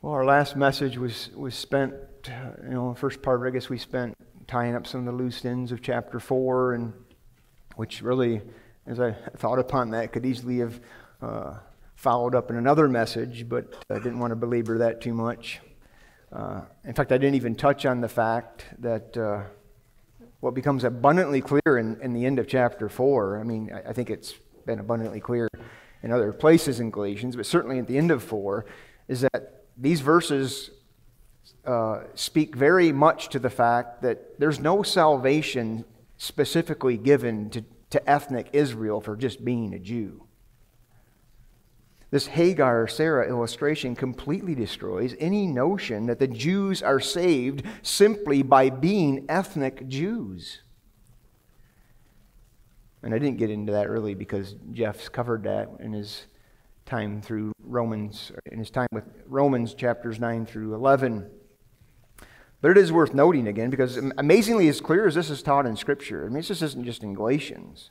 Well, our last message was, was spent, you know, the first part, I guess we spent tying up some of the loose ends of chapter 4, and which really, as I thought upon that, could easily have uh, followed up in another message, but I didn't want to belabor that too much. Uh, in fact, I didn't even touch on the fact that uh, what becomes abundantly clear in, in the end of chapter 4, I mean, I, I think it's been abundantly clear in other places in Galatians, but certainly at the end of 4, is that these verses uh, speak very much to the fact that there's no salvation specifically given to, to ethnic Israel for just being a Jew. This Hagar Sarah illustration completely destroys any notion that the Jews are saved simply by being ethnic Jews. And I didn't get into that really because Jeff's covered that in his time through Romans, in his time with Romans chapters 9 through 11. But it is worth noting again because amazingly as clear as this is taught in Scripture, I mean, this isn't just in Galatians.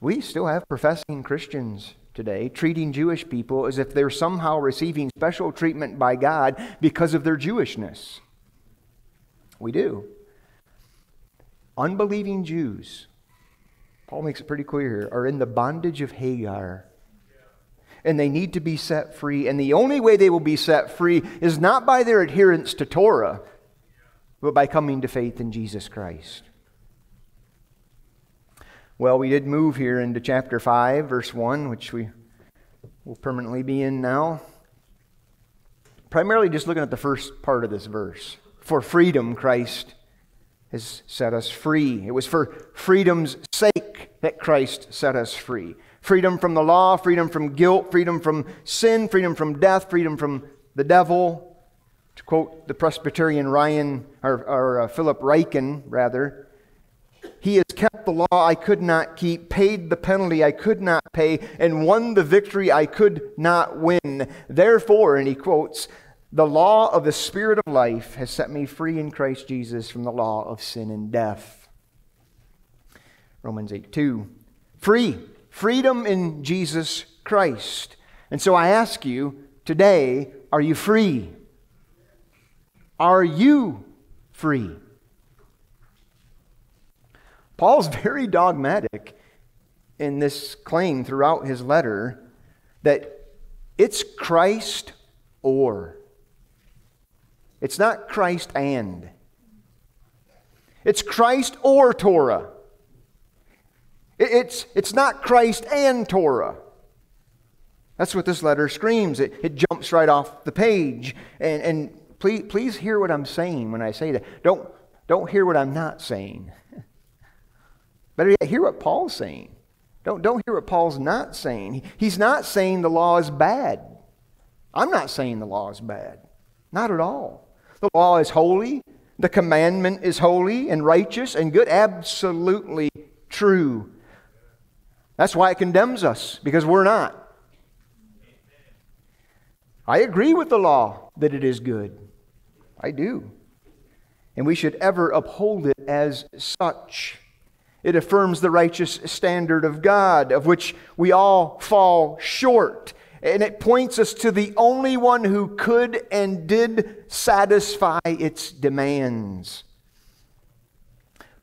We still have professing Christians today treating Jewish people as if they're somehow receiving special treatment by God because of their Jewishness. We do. Unbelieving Jews, Paul makes it pretty clear here, are in the bondage of Hagar and they need to be set free. And the only way they will be set free is not by their adherence to Torah, but by coming to faith in Jesus Christ. Well, we did move here into chapter 5, verse 1, which we will permanently be in now. Primarily just looking at the first part of this verse. For freedom, Christ has set us free. It was for freedom's sake that Christ set us free freedom from the law, freedom from guilt, freedom from sin, freedom from death, freedom from the devil. To quote the Presbyterian Ryan, or, or uh, Philip Ryken, rather, he has kept the law I could not keep, paid the penalty I could not pay, and won the victory I could not win. Therefore, and he quotes, the law of the Spirit of life has set me free in Christ Jesus from the law of sin and death. Romans 8 2. Free freedom in Jesus Christ. And so I ask you today are you free? Are you free? Paul's very dogmatic in this claim throughout his letter that it's Christ or. It's not Christ and. It's Christ or Torah. It's, it's not Christ and Torah. That's what this letter screams. It, it jumps right off the page. And, and please, please hear what I'm saying when I say that. Don't, don't hear what I'm not saying. Better yet, hear what Paul's saying. Don't, don't hear what Paul's not saying. He's not saying the law is bad. I'm not saying the law is bad. Not at all. The law is holy. The commandment is holy and righteous and good. Absolutely true. That's why it condemns us, because we're not. I agree with the law that it is good. I do. And we should ever uphold it as such. It affirms the righteous standard of God, of which we all fall short. And it points us to the only one who could and did satisfy its demands.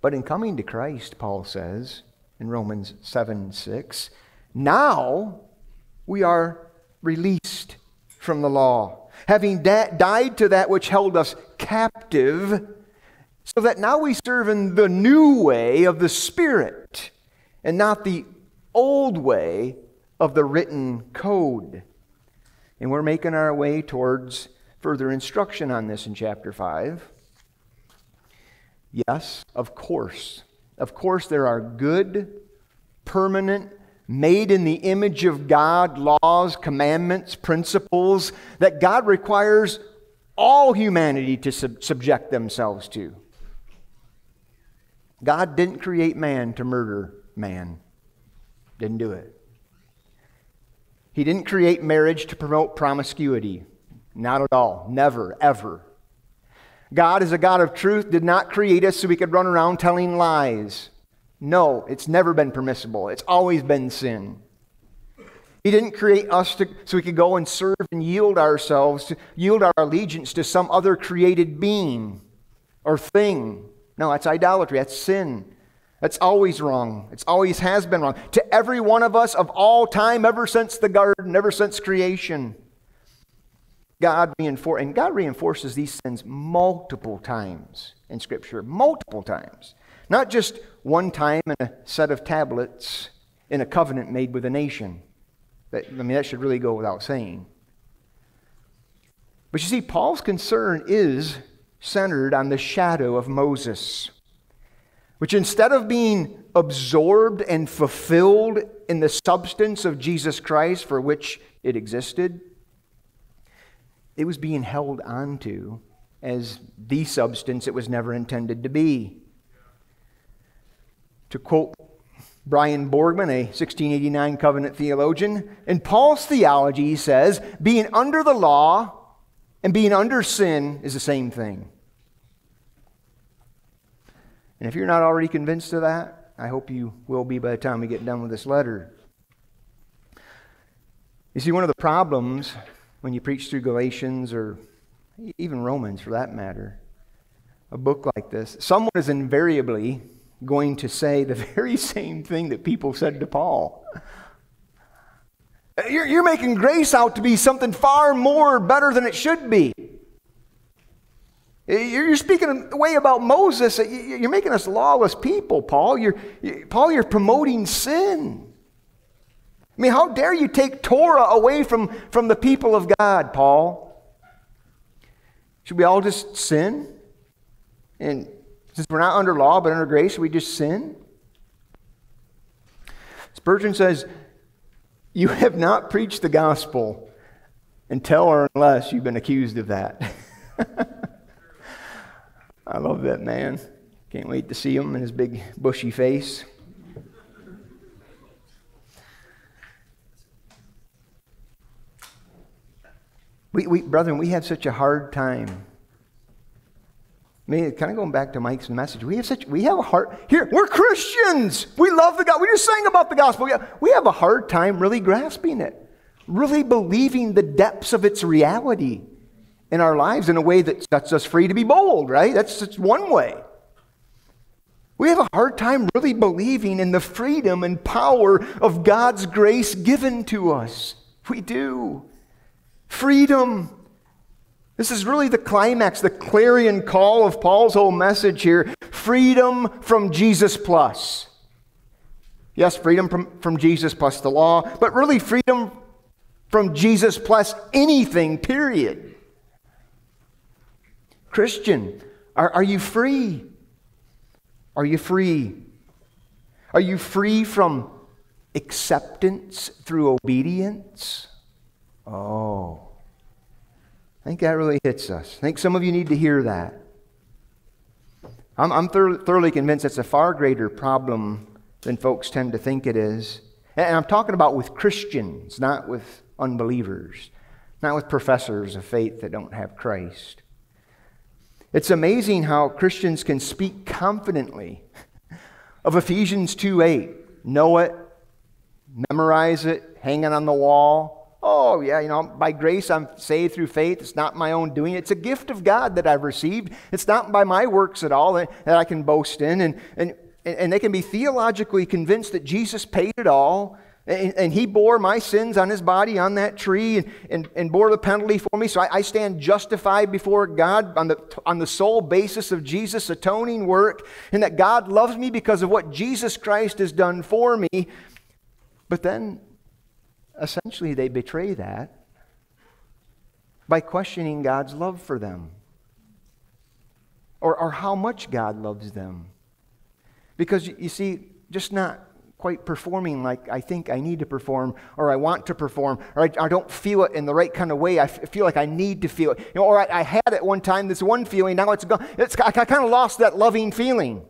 But in coming to Christ, Paul says, in Romans 7 6. Now we are released from the law, having da- died to that which held us captive, so that now we serve in the new way of the Spirit and not the old way of the written code. And we're making our way towards further instruction on this in chapter 5. Yes, of course. Of course, there are good, permanent, made in the image of God laws, commandments, principles that God requires all humanity to sub- subject themselves to. God didn't create man to murder man, didn't do it. He didn't create marriage to promote promiscuity. Not at all. Never, ever. God is a God of truth, did not create us so we could run around telling lies. No, it's never been permissible. It's always been sin. He didn't create us to, so we could go and serve and yield ourselves, to yield our allegiance to some other created being or thing. No, that's idolatry. That's sin. That's always wrong. It's always has been wrong. To every one of us of all time, ever since the garden, ever since creation. God reinforces, and God reinforces these sins multiple times in Scripture, multiple times. Not just one time in a set of tablets in a covenant made with a nation. That, I mean, that should really go without saying. But you see, Paul's concern is centered on the shadow of Moses, which instead of being absorbed and fulfilled in the substance of Jesus Christ for which it existed, it was being held onto as the substance it was never intended to be. To quote Brian Borgman, a 1689 covenant theologian, in Paul's theology, he says, being under the law and being under sin is the same thing. And if you're not already convinced of that, I hope you will be by the time we get done with this letter. You see, one of the problems when you preach through Galatians or even Romans for that matter, a book like this, someone is invariably going to say the very same thing that people said to Paul. You're, you're making grace out to be something far more better than it should be. You're speaking way about Moses. You're making us lawless people, Paul. You're, Paul, you're promoting sin. I mean, how dare you take Torah away from, from the people of God, Paul? Should we all just sin? And since we're not under law but under grace, we just sin? Spurgeon says, You have not preached the gospel until or unless you've been accused of that. I love that man. Can't wait to see him in his big bushy face. We, we, brethren, we have such a hard time. I mean, kind of going back to Mike's message, we have such we have a heart here. We're Christians. We love the God. We just sang about the gospel. We have, we have a hard time really grasping it, really believing the depths of its reality in our lives in a way that sets us free to be bold, right? That's, that's one way. We have a hard time really believing in the freedom and power of God's grace given to us. We do. Freedom. This is really the climax, the clarion call of Paul's whole message here freedom from Jesus plus. Yes, freedom from, from Jesus plus the law, but really freedom from Jesus plus anything, period. Christian, are, are you free? Are you free? Are you free from acceptance through obedience? Oh. I think that really hits us. I think some of you need to hear that. I'm, I'm thoroughly convinced it's a far greater problem than folks tend to think it is. And I'm talking about with Christians, not with unbelievers, not with professors of faith that don't have Christ. It's amazing how Christians can speak confidently of Ephesians 2 8. Know it, memorize it, hang it on the wall. Oh, yeah, you know, by grace I'm saved through faith. It's not my own doing. It's a gift of God that I've received. It's not by my works at all that, that I can boast in. And, and, and they can be theologically convinced that Jesus paid it all and, and, he bore my sins on his body on that tree and, and, and bore the penalty for me. So I, I, stand justified before God on the, on the sole basis of Jesus' atoning work, and that God loves me because of what Jesus Christ has done for me. But then, essentially, they betray that by questioning God's love for them or, or how much God loves them. Because you see, just not quite performing like I think I need to perform or I want to perform or I, I don't feel it in the right kind of way. I f- feel like I need to feel it. You know, or I, I had it one time, this one feeling, now it's gone. It's, I, I kind of lost that loving feeling.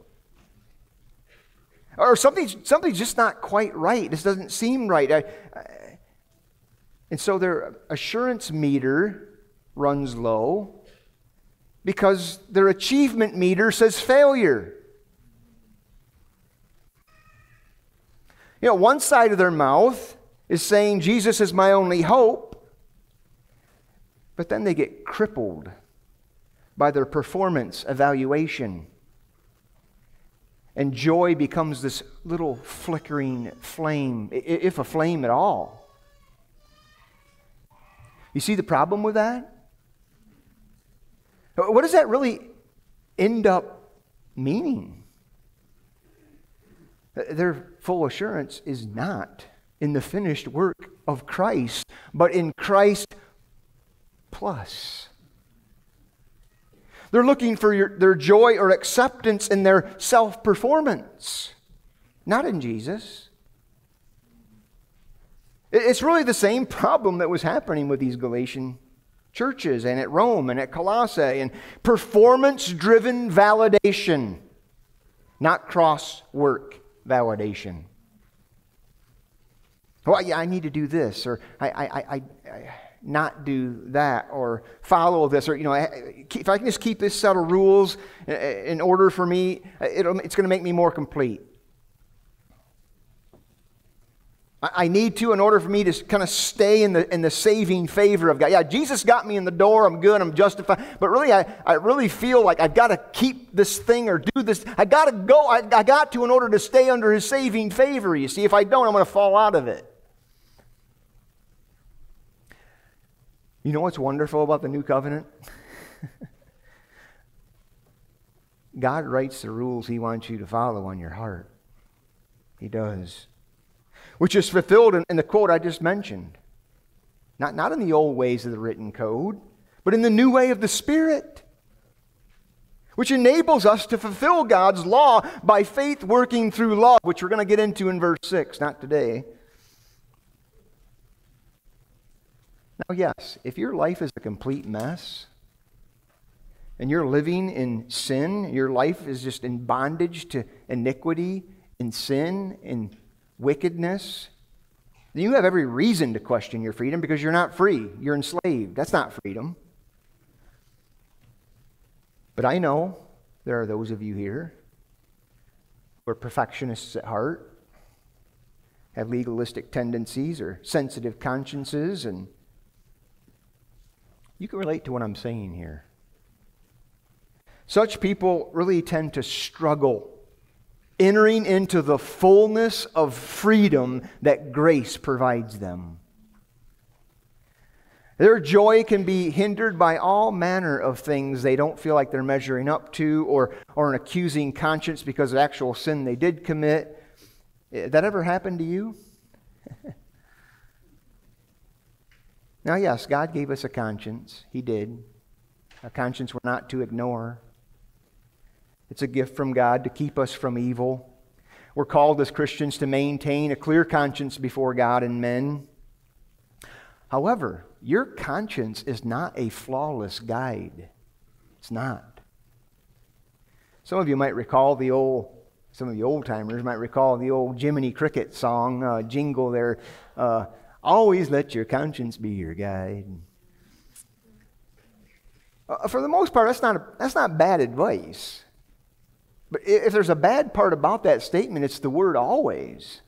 Or something's, something's just not quite right. This doesn't seem right. I, and so their assurance meter runs low because their achievement meter says failure. You know, one side of their mouth is saying Jesus is my only hope, but then they get crippled by their performance evaluation. And joy becomes this little flickering flame, if a flame at all. You see the problem with that? What does that really end up meaning? Their full assurance is not in the finished work of Christ, but in Christ plus. They're looking for your, their joy or acceptance in their self performance, not in Jesus. It's really the same problem that was happening with these Galatian churches and at Rome and at Colossae and performance driven validation, not cross work validation. Oh, well, yeah, I need to do this, or I, I, I, I not do that, or follow this, or, you know, if I can just keep this set of rules in order for me, it's going to make me more complete. I need to in order for me to kind of stay in the, in the saving favor of God. Yeah, Jesus got me in the door. I'm good. I'm justified. But really, I, I really feel like I've got to keep this thing or do this. I got to go. I, I got to in order to stay under his saving favor. You see, if I don't, I'm going to fall out of it. You know what's wonderful about the new covenant? God writes the rules he wants you to follow on your heart. He does which is fulfilled in, in the quote I just mentioned. Not, not in the old ways of the written code, but in the new way of the Spirit, which enables us to fulfill God's law by faith working through love, which we're going to get into in verse 6, not today. Now, yes, if your life is a complete mess, and you're living in sin, your life is just in bondage to iniquity and sin and wickedness, then you have every reason to question your freedom because you're not free. You're enslaved. That's not freedom. But I know there are those of you here who are perfectionists at heart, have legalistic tendencies or sensitive consciences, and you can relate to what I'm saying here. Such people really tend to struggle entering into the fullness of freedom that grace provides them. Their joy can be hindered by all manner of things they don't feel like they're measuring up to, or, or an accusing conscience because of actual sin they did commit. Eh, that ever happen to you? now, yes, God gave us a conscience. He did. A conscience we're not to ignore. It's a gift from God to keep us from evil. We're called as Christians to maintain a clear conscience before God and men. However, your conscience is not a flawless guide. It's not. Some of you might recall the old, some of the old timers might recall the old Jiminy Cricket song, uh, jingle there. Uh, Always let your conscience be your guide. Uh, for the most part, that's not, a, that's not bad advice. But if there's a bad part about that statement, it's the word always.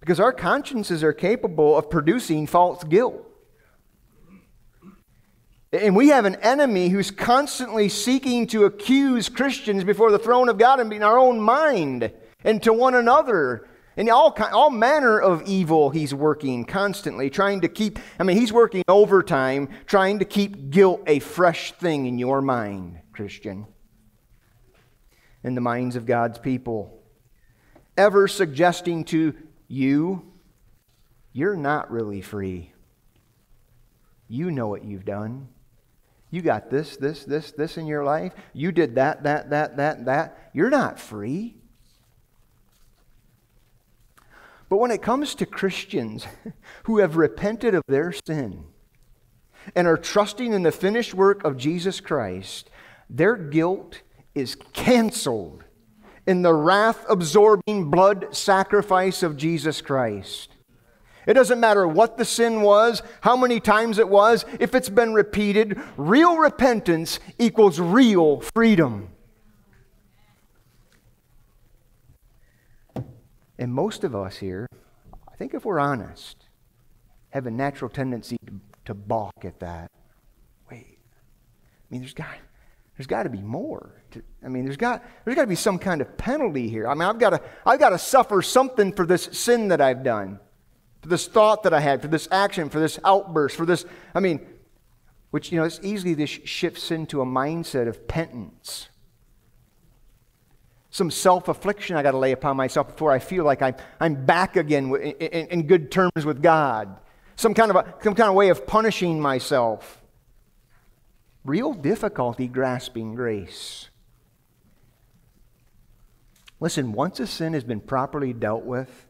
Because our consciences are capable of producing false guilt. And we have an enemy who's constantly seeking to accuse Christians before the throne of God and in our own mind and to one another. And all, all manner of evil he's working constantly, trying to keep, I mean, he's working overtime, trying to keep guilt a fresh thing in your mind, Christian in the minds of God's people, ever suggesting to you, you're not really free. You know what you've done. You got this, this, this, this in your life. You did that, that, that, that, that. You're not free. But when it comes to Christians who have repented of their sin and are trusting in the finished work of Jesus Christ, their guilt is canceled in the wrath absorbing blood sacrifice of Jesus Christ. It doesn't matter what the sin was, how many times it was, if it's been repeated, real repentance equals real freedom. And most of us here, I think if we're honest, have a natural tendency to, to balk at that. Wait, I mean, there's got, there's got to be more. I mean, there's got, there's got to be some kind of penalty here. I mean, I've got to, I've got to suffer something for this sin that I've done, for this thought that I had, for this action, for this outburst, for this, I mean, which, you know, it's easily this shifts into a mindset of penance some self affliction I got to lay upon myself before I feel like I'm, I'm back again in, in, in, good terms with God. Some kind, of a, some kind of way of punishing myself. Real difficulty grasping grace. Listen, once a sin has been properly dealt with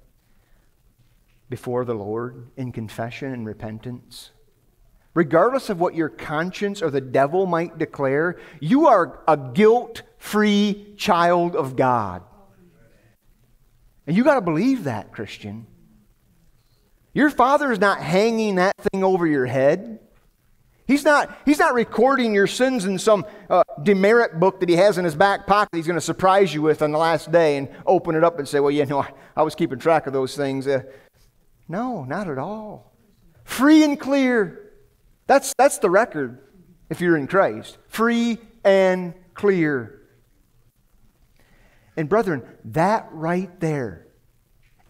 before the Lord in confession and repentance, regardless of what your conscience or the devil might declare, you are a guilt free child of God. And you got to believe that, Christian. Your father is not hanging that thing over your head. He's not, he's not recording your sins in some uh, demerit book that he has in his back pocket he's going to surprise you with on the last day and open it up and say, Well, you know, I, I was keeping track of those things. Uh, no, not at all. Free and clear. That's, that's the record if you're in Christ. Free and clear. And brethren, that right there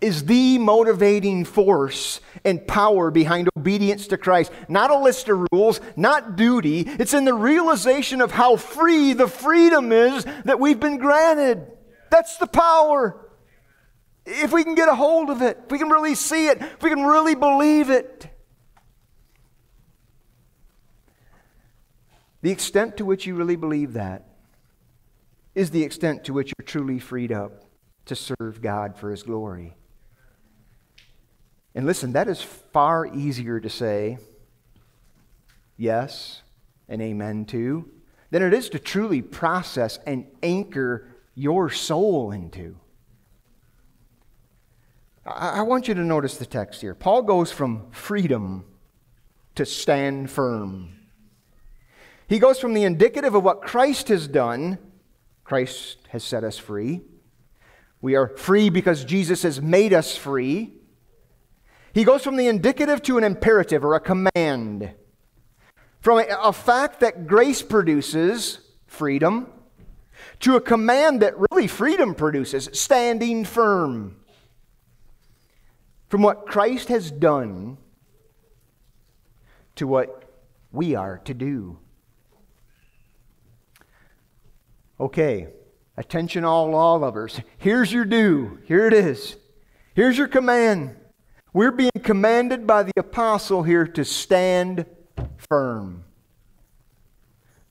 is the motivating force and power behind obedience to Christ. Not a list of rules, not duty. It's in the realization of how free the freedom is that we've been granted. That's the power. If we can get a hold of it, if we can really see it, if we can really believe it. The extent to which you really believe that is the extent to which you're truly freed up to serve God for His glory. And listen, that is far easier to say yes and amen to than it is to truly process and anchor your soul into. I, want you to notice the text here. Paul goes from freedom to stand firm. He goes from the indicative of what Christ has done Christ has set us free. We are free because Jesus has made us free. He goes from the indicative to an imperative or a command. From a, a fact that grace produces freedom to a command that really freedom produces standing firm. From what Christ has done to what we are to do. Okay, attention, all law lovers. Here's your due. Here it is. Here's your command. We're being commanded by the apostle here to stand firm.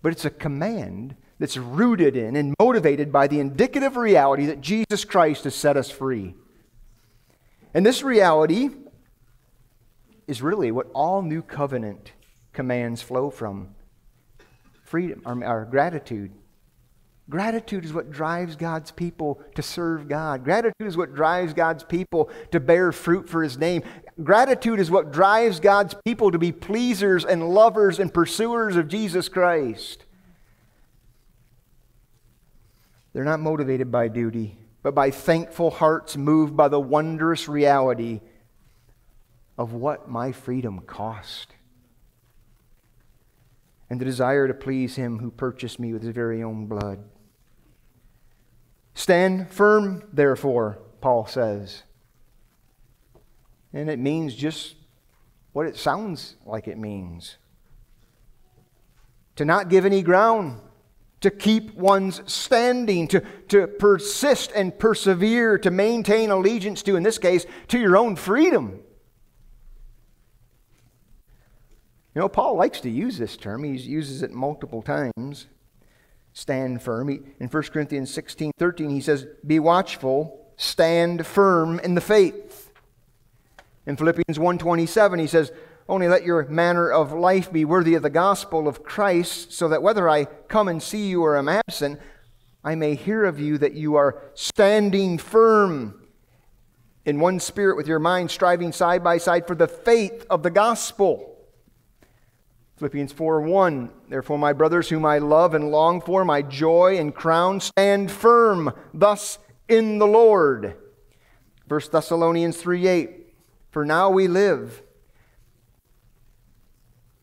But it's a command that's rooted in and motivated by the indicative reality that Jesus Christ has set us free. And this reality is really what all new covenant commands flow from freedom, our gratitude Gratitude is what drives God's people to serve God. Gratitude is what drives God's people to bear fruit for His name. Gratitude is what drives God's people to be pleasers and lovers and pursuers of Jesus Christ. They're not motivated by duty, but by thankful hearts moved by the wondrous reality of what my freedom cost and the desire to please Him who purchased me with His very own blood. Stand firm, therefore, Paul says. And it means just what it sounds like it means to not give any ground, to keep one's standing, to, to persist and persevere, to maintain allegiance to, in this case, to your own freedom. You know, Paul likes to use this term, he uses it multiple times stand firm. He, in 1 Corinthians 16 13, he says, Be watchful, stand firm in the faith. In Philippians 1:27, he says, Only let your manner of life be worthy of the gospel of Christ, so that whether I come and see you or am absent, I may hear of you that you are standing firm in one spirit with your mind, striving side by side for the faith of the gospel. Philippians 4 1. Therefore, my brothers, whom I love and long for, my joy and crown, stand firm thus in the Lord. 1 Thessalonians 3 8. for now we live.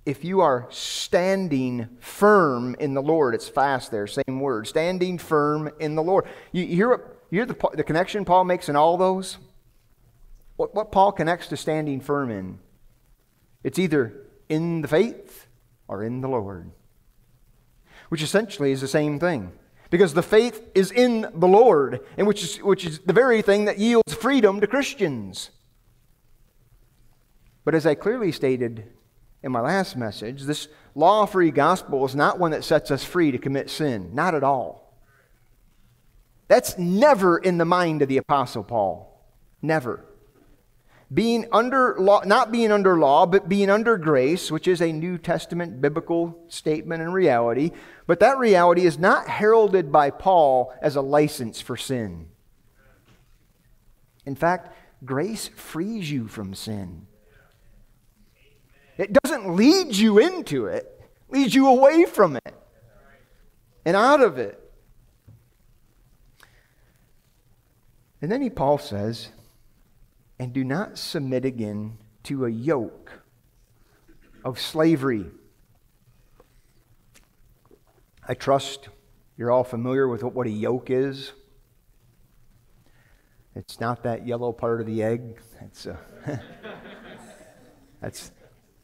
If you are standing firm in the Lord, it's fast there, same word, standing firm in the Lord. You, hear, you hear the, the connection Paul makes in all those? What, what Paul connects to standing firm in? It's either in the faith or in the Lord, which essentially is the same thing. Because the faith is in the Lord, and which is, which is the very thing that yields freedom to Christians. But as I clearly stated in my last message, this law free gospel is not one that sets us free to commit sin. Not at all. That's never in the mind of the Apostle Paul. Never being under law, not being under law, but being under grace, which is a New Testament biblical statement and reality. But that reality is not heralded by Paul as a license for sin. In fact, grace frees you from sin. It doesn't lead you into it, it leads you away from it and out of it. And then he, Paul says, and do not submit again to a yoke of slavery. I trust you're all familiar with what a yoke is. It's not that yellow part of the egg. That's a, that's,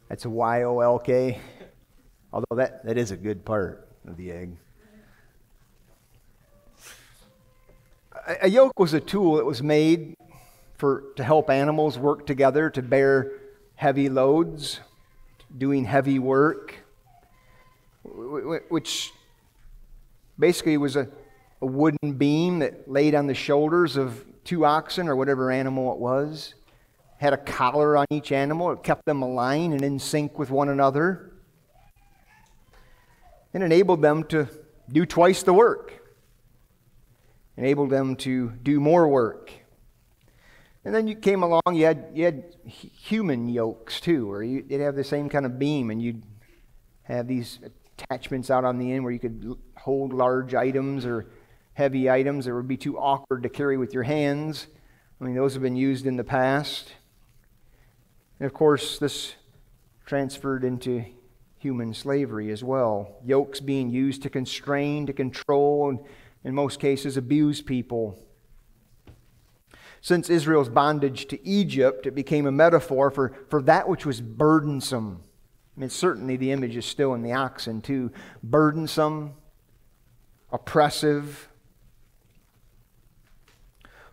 that's a Y-O-L-K. Although that, that is a good part of the egg. A, a yoke was a tool that was made for, to help animals work together to bear heavy loads, doing heavy work, which basically was a, a wooden beam that laid on the shoulders of two oxen or whatever animal it was. Had a collar on each animal. It kept them aligned and in sync with one another. And enabled them to do twice the work. Enabled them to do more work. And then you came along, you had, you had human yokes too, where you, would have the same kind of beam, and you'd have these attachments out on the end where you could hold large items or heavy items that would be too awkward to carry with your hands. I mean, those have been used in the past. And of course, this transferred into human slavery as well. Yokes being used to constrain, to control, and in most cases, abuse people. Since Israel's bondage to Egypt, it became a metaphor for, for that which was burdensome. I mean, certainly the image is still in the oxen, too. Burdensome, oppressive.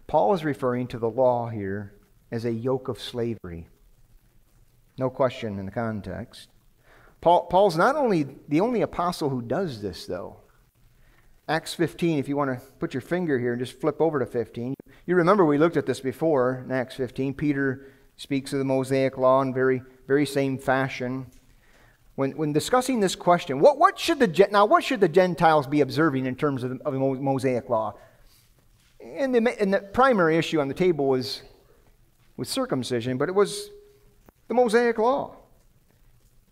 Paul is referring to the law here as a yoke of slavery. No question in the context. Paul, Paul's not only the only apostle who does this, though. Acts 15, if you want to put your finger here and just flip over to 15. You remember we looked at this before in Acts 15. Peter speaks of the Mosaic law in very, very same fashion. When, when discussing this question, what, what should the, now what should the Gentiles be observing in terms of, of the Mosaic law? And the, and the primary issue on the table was, was circumcision, but it was the Mosaic law.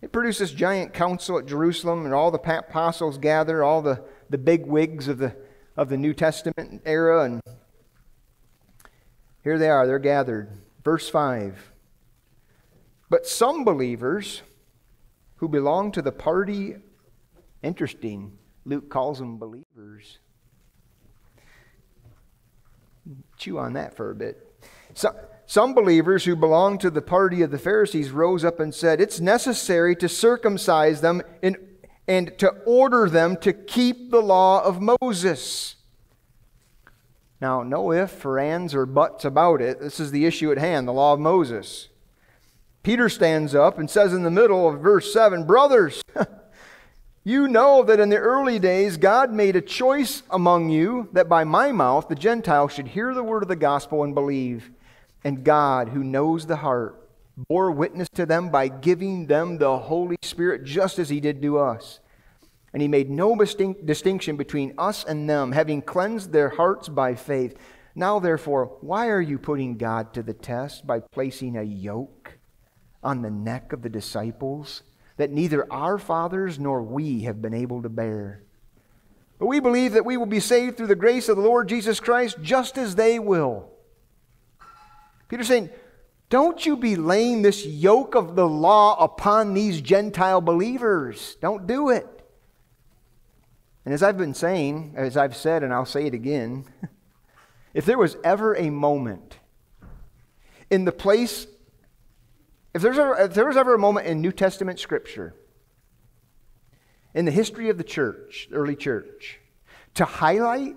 It produced this giant council at Jerusalem, and all the apostles gather, all the, the big wigs of the, of the New Testament era, and here they are, they're gathered. Verse 5. But some believers who belong to the party, interesting, Luke calls them believers. Chew on that for a bit. So, some believers who belonged to the party of the Pharisees rose up and said, It's necessary to circumcise them in, and to order them to keep the law of Moses. Now, no ifs or ands or buts about it. This is the issue at hand, the law of Moses. Peter stands up and says in the middle of verse 7 Brothers, you know that in the early days God made a choice among you that by my mouth the Gentiles should hear the word of the gospel and believe. And God, who knows the heart, bore witness to them by giving them the Holy Spirit just as he did to us. And he made no distinction between us and them, having cleansed their hearts by faith. Now, therefore, why are you putting God to the test by placing a yoke on the neck of the disciples that neither our fathers nor we have been able to bear? But we believe that we will be saved through the grace of the Lord Jesus Christ just as they will. Peter's saying, Don't you be laying this yoke of the law upon these Gentile believers. Don't do it. And as I've been saying, as I've said, and I'll say it again, if there was ever a moment in the place, if, there's ever, if there was ever a moment in New Testament Scripture, in the history of the church, early church, to highlight,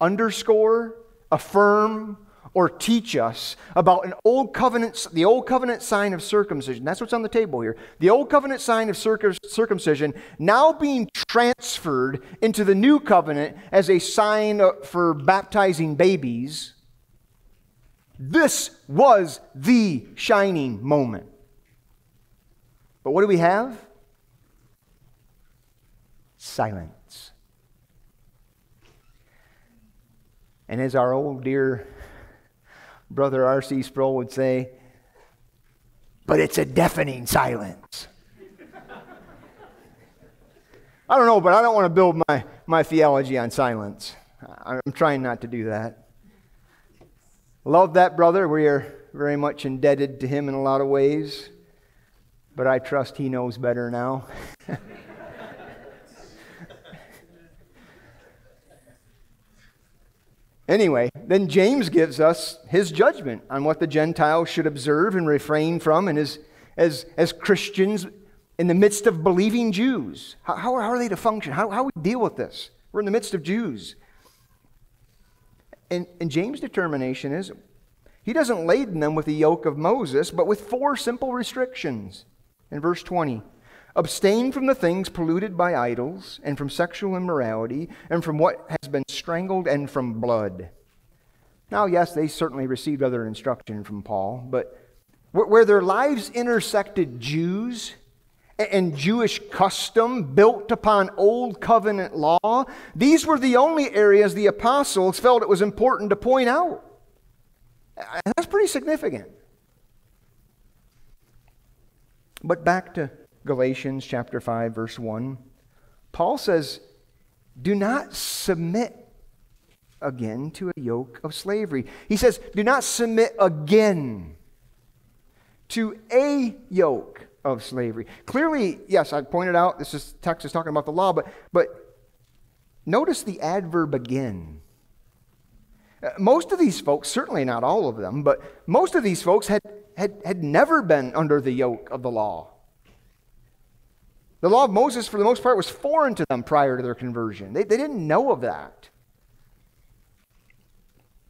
underscore, affirm, or teach us about an old covenant, the old covenant sign of circumcision. That's what's on the table here. The old covenant sign of circumcision now being transferred into the new covenant as a sign for baptizing babies. This was the shining moment. But what do we have? Silence. And as our old dear brother R.C. Sproul would say, but it's a deafening silence. I don't know, but I don't want to build my, my theology on silence. I'm trying not to do that. Love that brother. We are very much indebted to him in a lot of ways, but I trust he knows better now. Anyway, then James gives us his judgment on what the Gentiles should observe and refrain from, and as, as, as Christians in the midst of believing Jews. How, how, are, they to function? How, how we deal with this? We're in the midst of Jews. And, and James' determination is he doesn't laden them with the yoke of Moses, but with four simple restrictions. In verse 20, Abstain from the things polluted by idols, and from sexual immorality, and from what has been strangled, and from blood. Now, yes, they certainly received other instruction from Paul, but where their lives intersected Jews and Jewish custom built upon Old Covenant law, these were the only areas the apostles felt it was important to point out. And that's pretty significant. But back to Galatians chapter 5 verse 1, Paul says, "Do not submit again to a yoke of slavery." He says, "Do not submit again to a yoke of slavery." Clearly, yes, I pointed out this is text is talking about the law, but but notice the adverb again. Uh, most of these folks, certainly not all of them, but most of these folks had, had, had never been under the yoke of the law. The law of Moses, for the most part, was foreign to them prior to their conversion. They, they didn't know of that.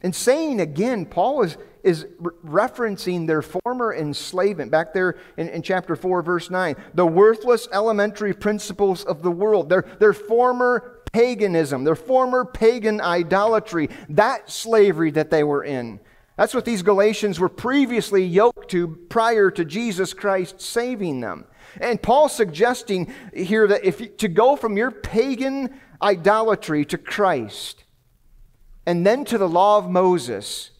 And saying again, Paul is, is re- referencing their former enslavement back there in, in chapter 4, verse 9. The worthless elementary principles of the world, their, their former paganism, their former pagan idolatry, that slavery that they were in. That's what these Galatians were previously yoked to prior to Jesus Christ saving them. And Paul's suggesting here that if you, to go from your pagan idolatry to Christ and then to the law of Moses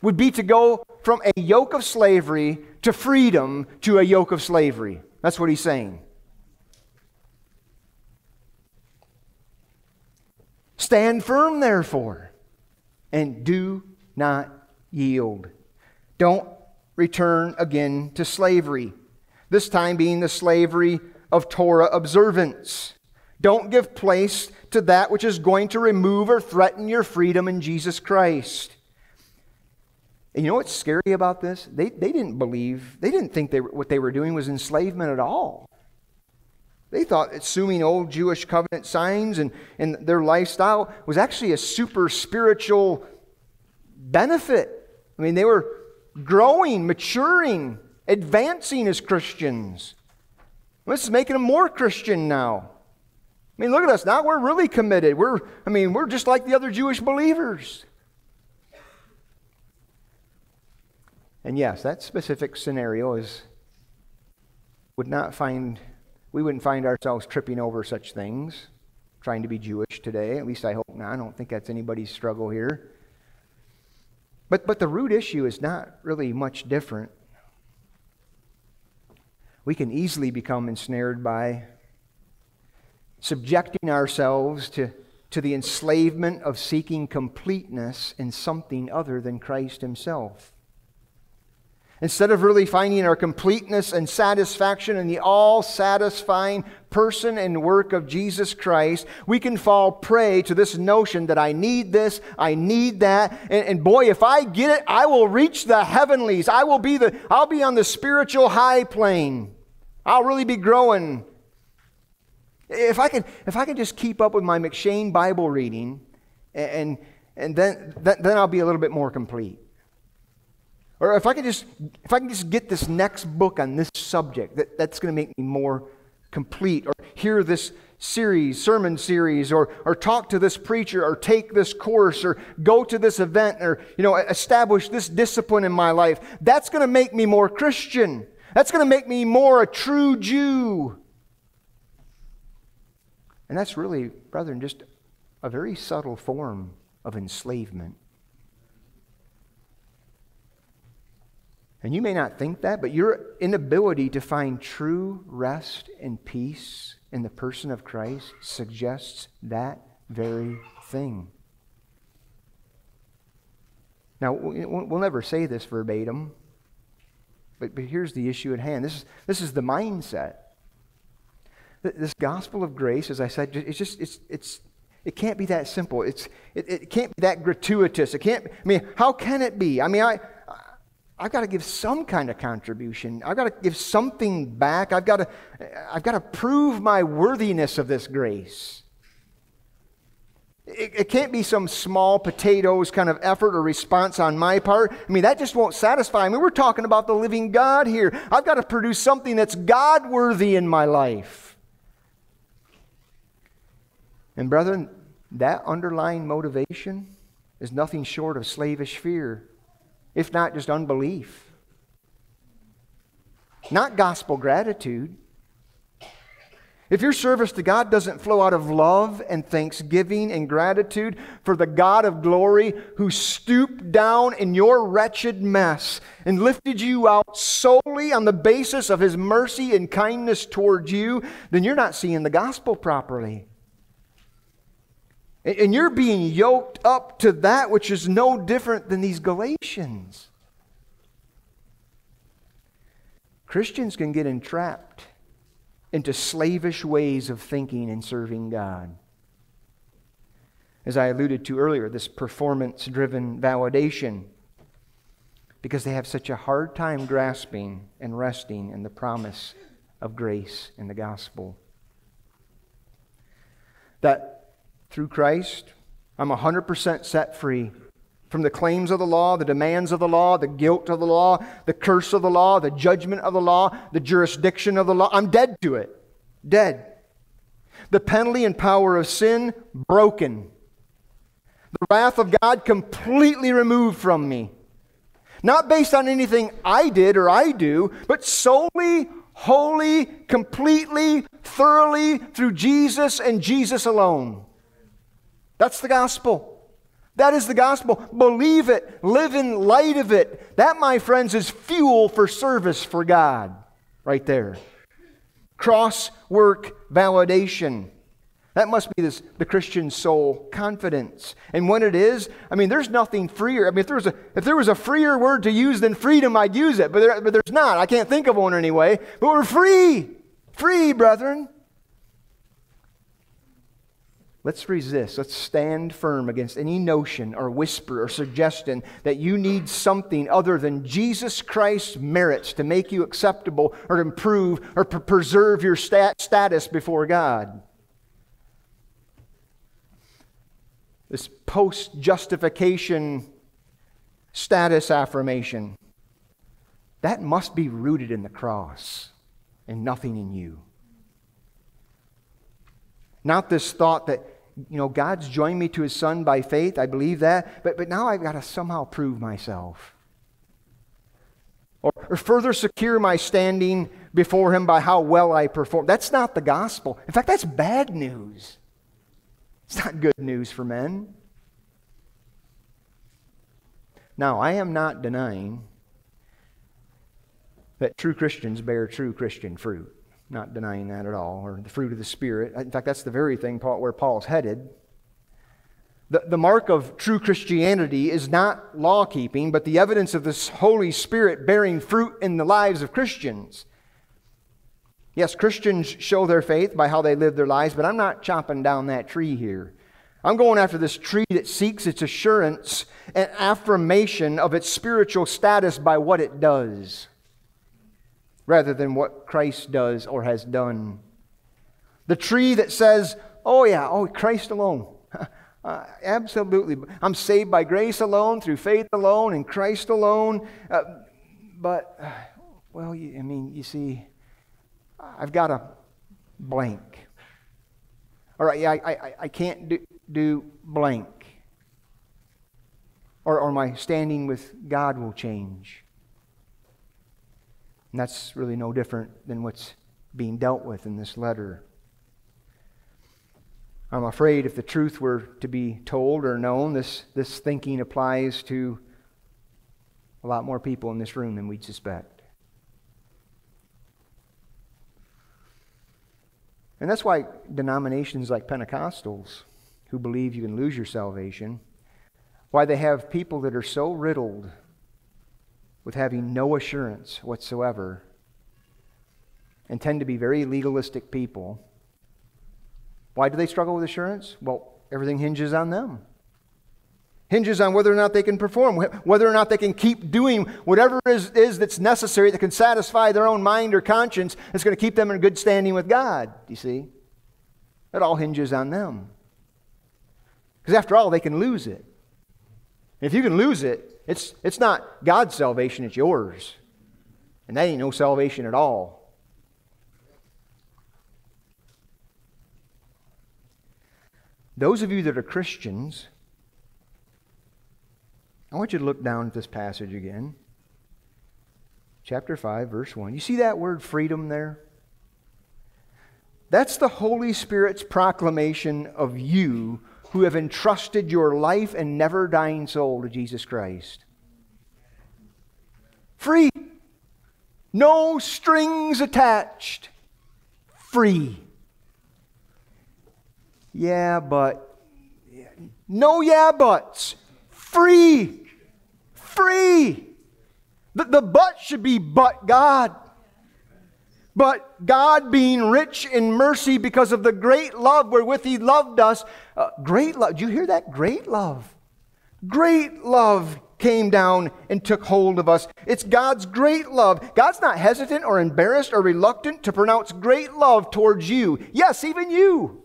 would be to go from a yoke of slavery to freedom to a yoke of slavery. That's what he's saying. Stand firm, therefore, and do not yield. Don't return again to slavery this time being the slavery of Torah observance. Don't give place to that which is going to remove or threaten your freedom in Jesus Christ. And you know what's scary about this? They, they didn't believe, they didn't think they, what they were doing was enslavement at all. They thought assuming old Jewish covenant signs and, and their lifestyle was actually a super spiritual benefit. I mean, they were growing, maturing, advancing as Christians. This is making them more Christian now. I mean, look at us now. We're really committed. We're, I mean, we're just like the other Jewish believers. And yes, that specific scenario is would not find we wouldn't find ourselves tripping over such things, trying to be Jewish today. At least I hope not. I don't think that's anybody's struggle here. But but the root issue is not really much different we can easily become ensnared by subjecting ourselves to, to the enslavement of seeking completeness in something other than Christ Himself. Instead of really finding our completeness and satisfaction in the all satisfying person and work of Jesus Christ, we can fall prey to this notion that I need this, I need that, and, and, boy, if I get it, I will reach the heavenlies. I will be the, I'll be on the spiritual high plane. I'll really be growing. If I can, if I can just keep up with my M'Cheyne Bible reading, and, and then, then I'll be a little bit more complete. Or if I can just, if I can just get this next book on this subject, that, that's going to make me more complete. Or hear this series, sermon series, or, or talk to this preacher, or take this course, or go to this event, or you know, establish this discipline in my life. That's going to make me more Christian. That's going to make me more a true Jew. And that's really, brethren, just a very subtle form of enslavement. And you may not think that, but your inability to find true rest and peace in the person of Christ suggests that very thing. Now, we'll never say this verbatim, but, here's the issue at hand. This is, this is the mindset. This gospel of grace, as I said, it's just, it's, it's, it can't be that simple. It's, it, it can't be that gratuitous. It can't, I mean, how can it be? I mean, I, I've got to give some kind of contribution. I've got to give something back. I've got to, I've got to prove my worthiness of this grace. It, it, can't be some small potatoes kind of effort or response on my part. I mean, that just won't satisfy me. We're talking about the living God here. I've got to produce something that's God worthy in my life. And, brethren, that underlying motivation is nothing short of slavish fear if not just unbelief. Not gospel gratitude. If your service to God doesn't flow out of love and thanksgiving and gratitude for the God of glory who stooped down in your wretched mess and lifted you out solely on the basis of his mercy and kindness towards you, then you're not seeing the gospel properly. And you're being yoked up to that which is no different than these Galatians. Christians can get entrapped into slavish ways of thinking and serving God. As I alluded to earlier, this performance driven validation, because they have such a hard time grasping and resting in the promise of grace in the gospel. That through Christ, I'm 100% set free from the claims of the law, the demands of the law, the guilt of the law, the curse of the law, the judgment of the law, the jurisdiction of the law. I'm dead to it. Dead. The penalty and power of sin broken. The wrath of God completely removed from me. Not based on anything I did or I do, but solely, wholly, completely, thoroughly through Jesus and Jesus alone. That's the gospel. That is the gospel. Believe it. Live in light of it. That, my friends, is fuel for service for God. Right there. Cross work validation. That must be this, the Christian soul confidence. And when it is, I mean, there's nothing freer. I mean, if there was a, if there was a freer word to use than freedom, I'd use it. But, there, but there's not. I can't think of one anyway. But we're free. Free, brethren. Let's resist. Let's stand firm against any notion or whisper or suggestion that you need something other than Jesus Christ's merits to make you acceptable or improve or preserve your stat- status before God. This post justification status affirmation, that must be rooted in the cross and nothing in you. Not this thought that, you know, God's joined me to his son by faith. I believe that. But, but now I've got to somehow prove myself. Or, or further secure my standing before him by how well I perform. That's not the gospel. In fact, that's bad news. It's not good news for men. Now, I am not denying that true Christians bear true Christian fruit not denying that at all, or the fruit of the Spirit. In fact, that's the very thing Paul, where Paul's headed. The, the mark of true Christianity is not law keeping, but the evidence of this Holy Spirit bearing fruit in the lives of Christians. Yes, Christians show their faith by how they live their lives, but I'm not chopping down that tree here. I'm going after this tree that seeks its assurance and affirmation of its spiritual status by what it does, rather than what Christ does or has done. The tree that says, Oh, yeah, oh, Christ alone. Uh, absolutely. I'm saved by grace alone, through faith alone, in Christ alone. Uh, but, uh, well, you, I mean, you see, I've got a blank. All right, yeah, I, I, I can't do, do blank. Or, or my standing with God will change. And that's really no different than what's being dealt with in this letter. I'm afraid if the truth were to be told or known, this, this thinking applies to a lot more people in this room than we'd suspect. And that's why denominations like Pentecostals, who believe you can lose your salvation, why they have people that are so riddled with having no assurance whatsoever and tend to be very legalistic people why do they struggle with assurance? Well, everything hinges on them. Hinges on whether or not they can perform, whether or not they can keep doing whatever is, is that's necessary that can satisfy their own mind or conscience that's going to keep them in good standing with God. You see? It all hinges on them. Because after all, they can lose it. If you can lose it, it's, it's not God's salvation, it's yours. And that ain't no salvation at all. Those of you that are Christians, I want you to look down at this passage again. Chapter 5, verse 1. You see that word freedom there? That's the Holy Spirit's proclamation of you who have entrusted your life and never dying soul to Jesus Christ. Free. No strings attached. Free. Yeah, but. No, yeah, buts. Free. Free. The, the but should be but God. But God, being rich in mercy because of the great love wherewith He loved us, uh, great love. Do you hear that? Great love. Great love came down and took hold of us. It's God's great love. God's not hesitant or embarrassed or reluctant to pronounce great love towards you. Yes, even you.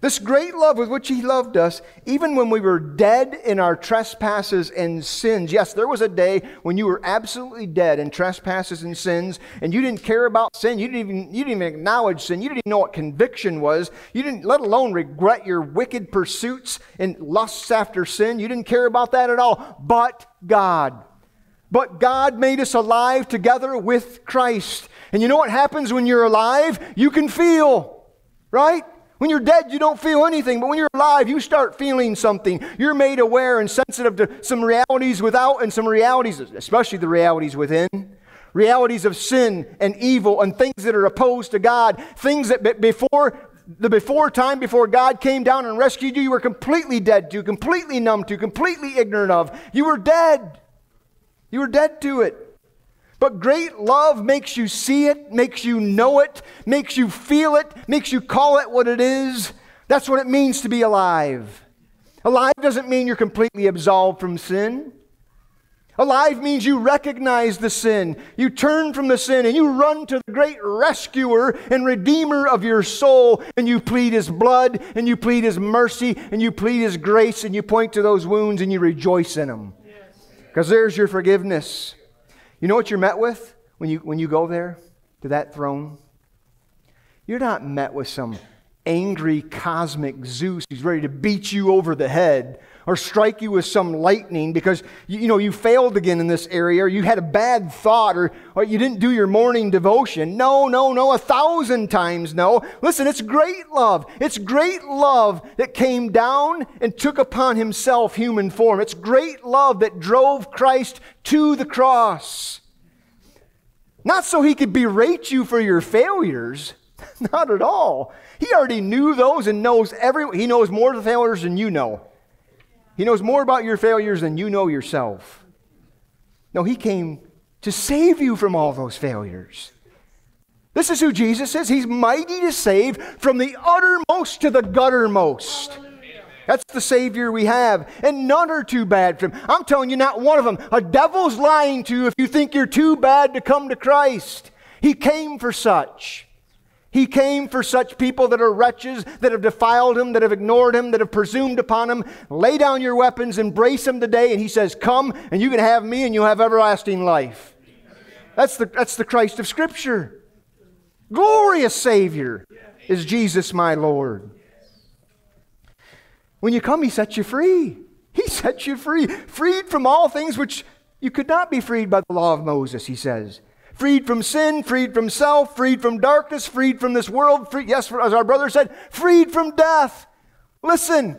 This great love with which He loved us, even when we were dead in our trespasses and sins. Yes, there was a day when you were absolutely dead in trespasses and sins, and you didn't care about sin. You didn't even, you didn't even acknowledge sin. You didn't even know what conviction was. You didn't, let alone regret your wicked pursuits and lusts after sin. You didn't care about that at all. But God. But God made us alive together with Christ. And you know what happens when you're alive? You can feel, right? When you're dead, you don't feel anything, but when you're alive, you start feeling something. You're made aware and sensitive to some realities without and some realities, especially the realities within. Realities of sin and evil and things that are opposed to God. Things that before the before time, before God came down and rescued you, you were completely dead to, completely numb to, completely ignorant of. You were dead. You were dead to it. But great love makes you see it, makes you know it, makes you feel it, makes you call it what it is. That's what it means to be alive. Alive doesn't mean you're completely absolved from sin. Alive means you recognize the sin, you turn from the sin, and you run to the great rescuer and redeemer of your soul, and you plead his blood, and you plead his mercy, and you plead his grace, and you point to those wounds and you rejoice in them. Because there's your forgiveness. You know what you're met with when you, when you go there to that throne? You're not met with some angry cosmic Zeus who's ready to beat you over the head or strike you with some lightning because you, you, know you failed again in this area or you had a bad thought or, or you didn't do your morning devotion. No, no, no, a thousand times no. Listen, it's great love. It's great love that came down and took upon himself human form. It's great love that drove Christ to the cross. Not so he could berate you for your failures Not at all. He already knew those and knows every he knows more of the failures than you know. He knows more about your failures than you know yourself. No, he came to save you from all those failures. This is who Jesus is. He's mighty to save from the uttermost to the guttermost. That's the Savior we have. And none are too bad for him. I'm telling you, not one of them. A devil's lying to you if you think you're too bad to come to Christ. He came for such. He came for such people that are wretches, that have defiled him, that have ignored him, that have presumed upon him. Lay down your weapons, embrace him today, and he says, Come, and you can have me, and you'll have everlasting life. That's the, that's the Christ of Scripture. Glorious Savior is Jesus, my Lord. When you come, He sets you free. He sets you free, freed from all things which you could not be freed by the law of Moses, He says. Freed from sin, freed from self, freed from darkness, freed from this world, free, yes, as our brother said, freed from death. Listen,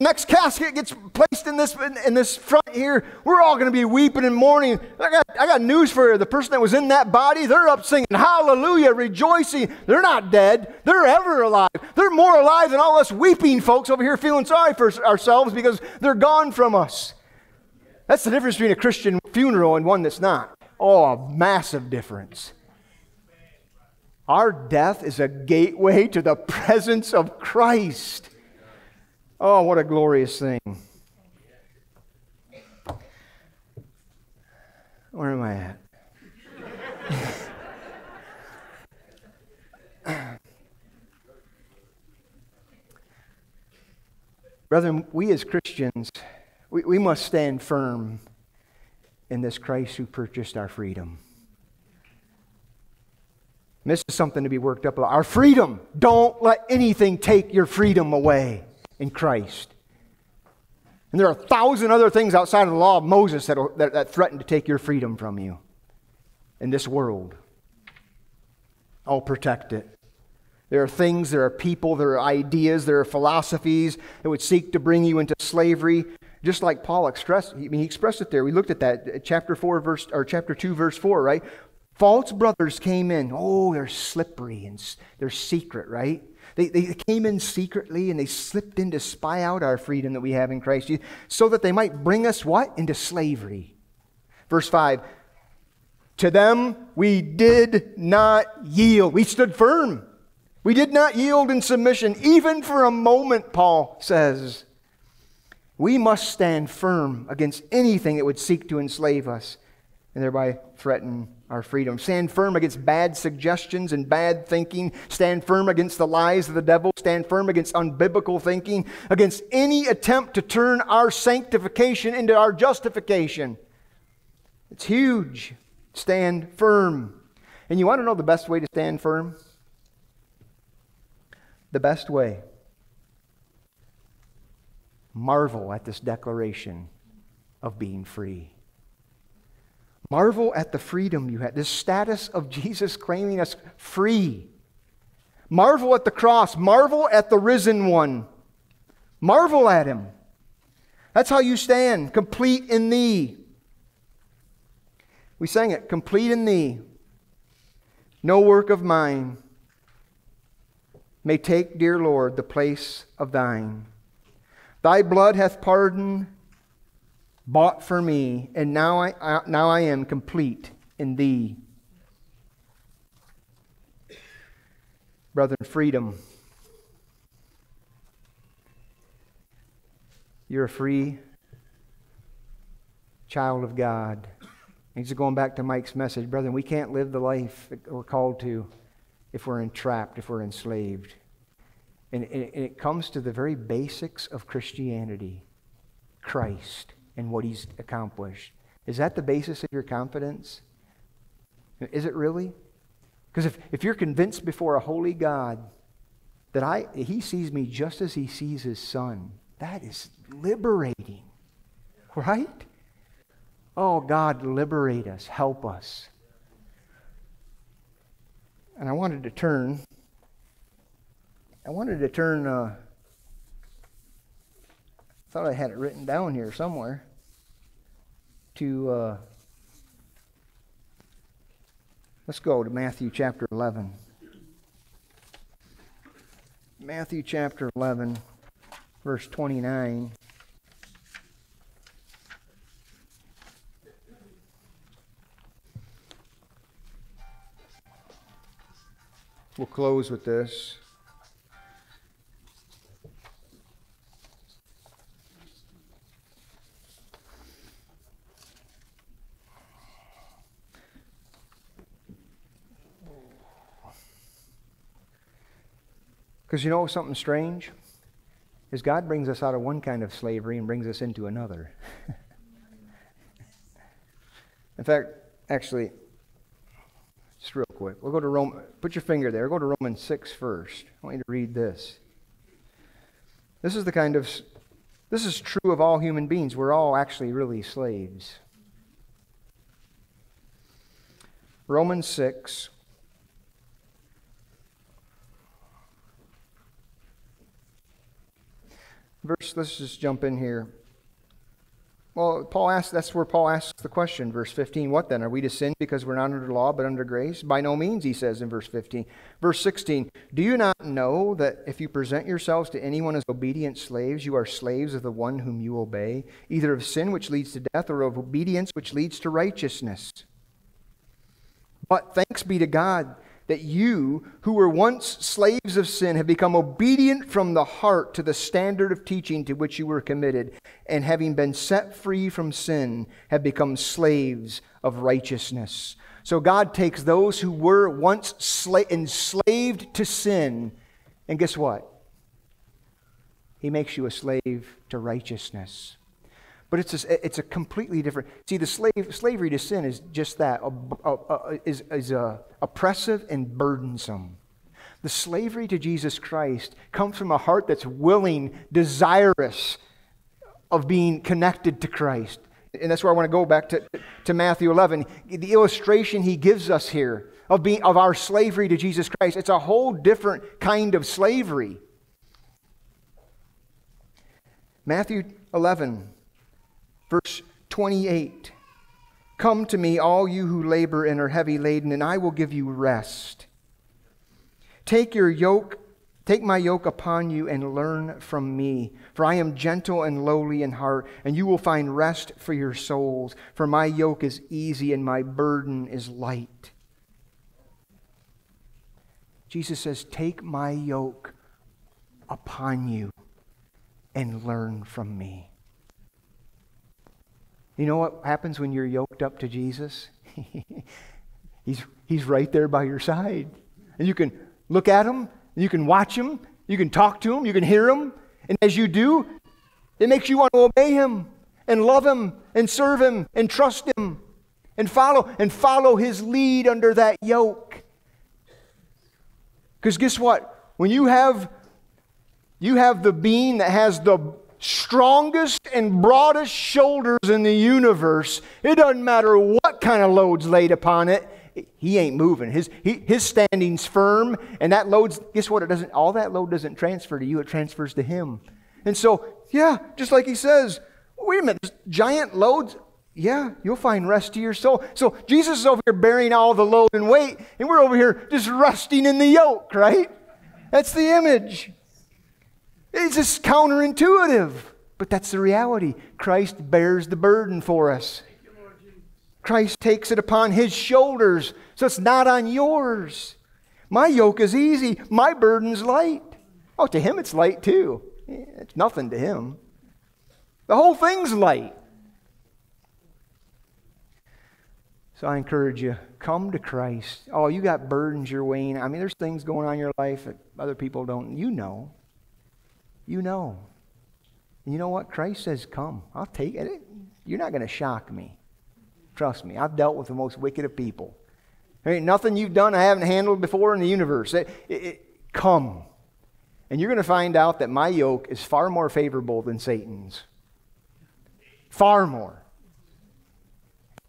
next casket gets placed in this in this front here, we're all going to be weeping and mourning. I got, I got news for you. The person that was in that body, they're up singing hallelujah, rejoicing. They're not dead. They're ever alive. They're more alive than all us weeping folks over here feeling sorry for ourselves because they're gone from us. That's the difference between a Christian funeral and one that's not. Oh, a massive difference. Our death is a gateway to the presence of Christ. Oh, what a glorious thing. Where am I at? Brethren, we as Christians, we, we must stand firm in this Christ who purchased our freedom. This is something to be worked up about. Our freedom. Don't let anything take your freedom away in Christ. And there are a thousand other things outside of the law of Moses that, that threaten to take your freedom from you in this world. I'll protect it. There are things, there are people, there are ideas, there are philosophies that would seek to bring you into slavery, just like Paul expressed. I mean, he expressed it there. We looked at that, uh, chapter four, verse or chapter two, verse four, right? False brothers came in. Oh, they're slippery and they're secret, right? They, they came in secretly and they slipped in to spy out our freedom that we have in Christ Jesus so that they might bring us what? Into slavery. Verse 5 To them we did not yield. We stood firm. We did not yield in submission, even for a moment, Paul says. We must stand firm against anything that would seek to enslave us and thereby threaten our freedom. Stand firm against bad suggestions and bad thinking. Stand firm against the lies of the devil. Stand firm against unbiblical thinking, against any attempt to turn our sanctification into our justification. It's huge. Stand firm. And you want to know the best way to stand firm? The best way. Marvel at this declaration of being free. Marvel at the freedom you had, the status of Jesus claiming us free. Marvel at the cross. Marvel at the risen one. Marvel at him. That's how you stand, complete in thee. We sang it, complete in thee. No work of mine may take, dear Lord, the place of thine. Thy blood hath pardoned bought for me, and now I, I, now I am complete in thee. Brethren, freedom. You're a free child of God. He's going back to Mike's message. Brethren, we can't live the life that we're called to if we're entrapped, if we're enslaved. And, it comes to the very basics of Christianity Christ and what he's accomplished. Is that the basis of your confidence? Is it really? Because if, if you're convinced before a holy God that I, he sees me just as he sees his son, that is liberating, right? Oh, God, liberate us, help us. And I wanted to turn, I wanted to turn. Uh, thought I had it written down here somewhere. To uh, let's go to Matthew chapter 11. Matthew chapter 11, verse 29. We'll close with this. Because you know something strange? Is God brings us out of one kind of slavery and brings us into another. In fact, actually, just real quick, we'll go to Rome. Put your finger there. Go to Romans 6 first. I want you to read this. This is the kind of, this is true of all human beings. We're all actually really slaves. Romans 6, Verse, let's just jump in here. Well, Paul asks, that's where Paul asks the question, verse 15. What then? Are we to sin because we're not under law but under grace? By no means, he says in verse 15. Verse 16, do you not know that if you present yourselves to anyone as obedient slaves, you are slaves of the one whom you obey, either of sin which leads to death or of obedience which leads to righteousness? But thanks be to God that you, who were once slaves of sin, have become obedient from the heart to the standard of teaching to which you were committed, and having been set free from sin, have become slaves of righteousness. So God takes those who were once sla- enslaved to sin, and guess what? He makes you a slave to righteousness. But it's a, it's a completely different. See, the slave, slavery to sin is just that, a, a, a, is, is uh, oppressive and burdensome. The slavery to Jesus Christ comes from a heart that's willing, desirous of being connected to Christ. And that's where I want to go back to, to Matthew 11. The illustration he gives us here of, being, of our slavery to Jesus Christ, it's a whole different kind of slavery. Matthew 11, Verse 28 Come to me, all you who labor and are heavy laden, and I will give you rest. Take your yoke, take my yoke upon you and learn from me, for I am gentle and lowly in heart, and you will find rest for your souls. For my yoke is easy and my burden is light. Jesus says, Take my yoke upon you and learn from me. You know what happens when you're yoked up to Jesus? he's, he's right there by your side. And you can look at him, you can watch him, you can talk to him, you can hear him. And as you do, it makes you want to obey him and love him and serve him and trust him and follow and follow his lead under that yoke. Because guess what? When you have you have the being that has the strongest and broadest shoulders in the universe, it doesn't matter what kind of load's laid upon it, he ain't moving. His, he, his standing's firm, and that load's, guess what? It doesn't, all that load doesn't transfer to you, it transfers to him. And so, yeah, just like he says, wait a minute, giant loads, yeah, you'll find rest to your soul. So Jesus is over here bearing all the load and weight, and we're over here just resting in the yoke, right? That's the image. It's just counterintuitive, but that's the reality. Christ bears the burden for us. Christ takes it upon his shoulders, so it's not on yours. My yoke is easy, my burden's light. Oh, to him it's light too. It's nothing to him. The whole thing's light. So I encourage you, come to Christ. Oh, you got burdens you're weighing. I mean, there's things going on in your life that other people don't. You know you know. You know what? Christ says, Come. I'll take it. You're not going to shock me. Trust me. I've dealt with the most wicked of people. There ain't nothing you've done I haven't handled before in the universe. It, it, it, come. And you're going to find out that my yoke is far more favorable than Satan's. Far more.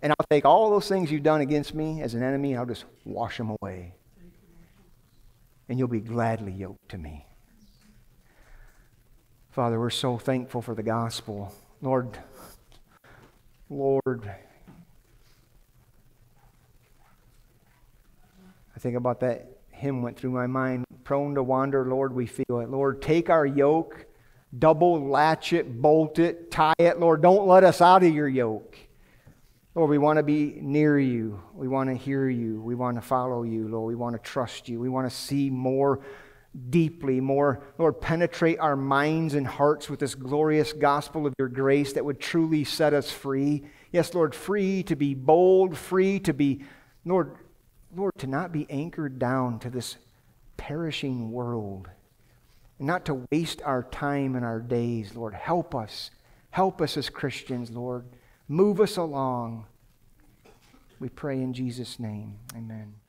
And I'll take all those things you've done against me as an enemy, I'll just wash them away. And you'll be gladly yoked to me. Father, we're so thankful for the gospel. Lord, Lord, I think about that hymn went through my mind. prone to wander, Lord, we feel it. Lord, take our yoke, double latch it, bolt it, tie it. Lord, don't let us out of your yoke. Lord, we want to be near you. We want to hear you. We want to follow you, Lord. We want to trust you. We want to see more deeply, more, Lord, penetrate our minds and hearts with this glorious gospel of your grace that would truly set us free. Yes, Lord, free to be bold, free to be, Lord, Lord, to not be anchored down to this perishing world and not to waste our time and our days, Lord. Help us. Help us as Christians, Lord. Move us along. We pray in Jesus' name. Amen.